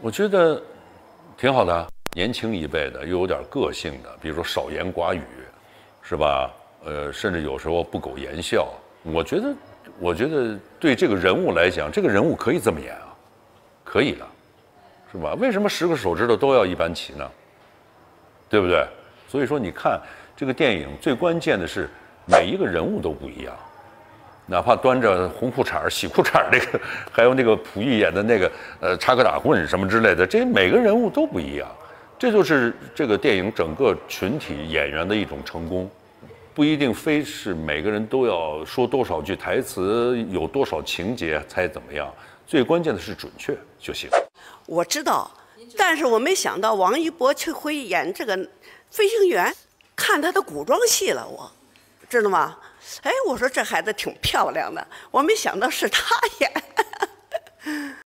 我觉得挺好的，年轻一辈的又有点个性的，比如说少言寡语，是吧？呃，甚至有时候不苟言笑。我觉得，我觉得对这个人物来讲，这个人物可以这么演啊，可以的，是吧？为什么十个手指头都要一般齐呢？对不对？所以说，你看这个电影最关键的是每一个人物都不一样，哪怕端着红裤衩洗裤衩那个，还有那个溥仪演的那个呃插科打诨什么之类的，这每个人物都不一样，这就是这个电影整个群体演员的一种成功，不一定非是每个人都要说多少句台词，有多少情节才怎么样，最关键的是准确就行。我知道，但是我没想到王一博却会演这个飞行员，看他的古装戏了，我知道吗？哎，我说这孩子挺漂亮的，我没想到是他演。